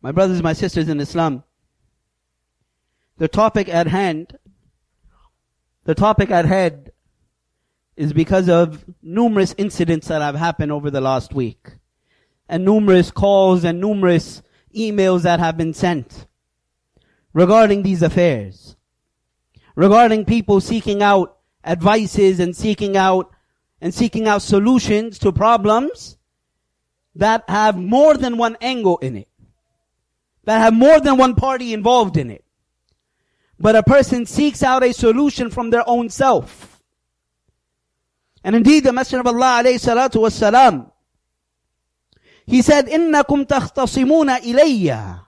My brothers my sisters in Islam, the topic at hand, the topic at hand is because of numerous incidents that have happened over the last week. And numerous calls and numerous emails that have been sent regarding these affairs. Regarding people seeking out advices and seeking out and seeking out solutions to problems that have more than one angle in it That have more than one party involved in it. But a person seeks out a solution from their own self. And indeed the Messenger of Allah alayhi salatu was salam, he said, إِنَّكُمْ تَخْتَصِمُونَ إِلَيَّ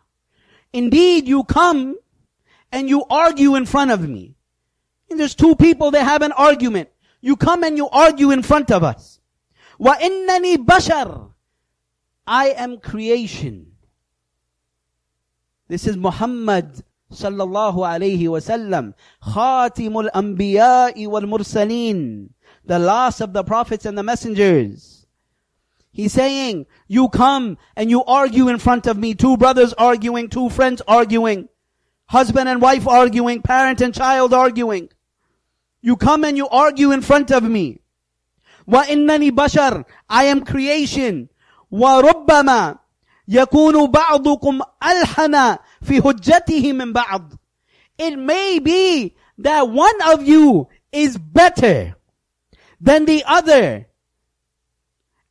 Indeed you come and you argue in front of me. And there's two people, they have an argument. You come and you argue in front of us. وَإِنَّنِي بَشَرٌ I am creation. This is Muhammad sallallahu alayhi wasallam. Khatimul anbiya'i wal mursaleen. The last of the prophets and the messengers. He's saying, you come and you argue in front of me. Two brothers arguing, two friends arguing. Husband and wife arguing, parent and child arguing. You come and you argue in front of me. وَإِنَّنِي بَشَرٌ I am creation. وَرُبَّمَا يَكُونُ بَعْضُكُمْ أَلْحَنَ فِي حُجَّتِهِ مِنْ بَعْضٍ It may be that one of you is better than the other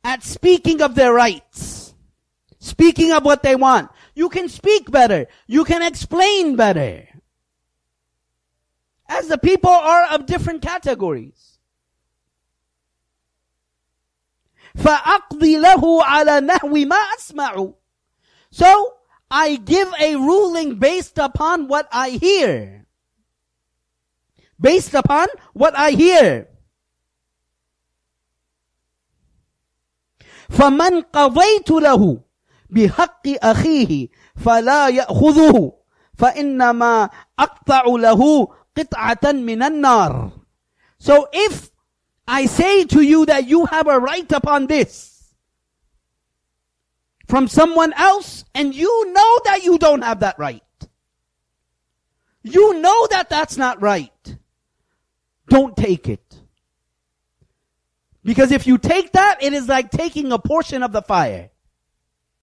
at speaking of their rights. Speaking of what they want. You can speak better. You can explain better. As the people are of different categories. فَأَقْضِي لَهُ عَلَى نَحْوِ مَا أَسْمَعُ So, I give a ruling based upon what I hear. Based upon what I hear. فَمَنْ قَضَيْتُ لَهُ بِحَقِّ أَخِيهِ فَلَا يَأْخُذُهُ فَإِنَّمَا أَقْطَعُ لَهُ قِطْعَةً مِنَ النَّارِ So if I say to you that you have a right upon this from someone else and you know that you don't have that right. You know that that's not right. Don't take it. Because if you take that, it is like taking a portion of the fire.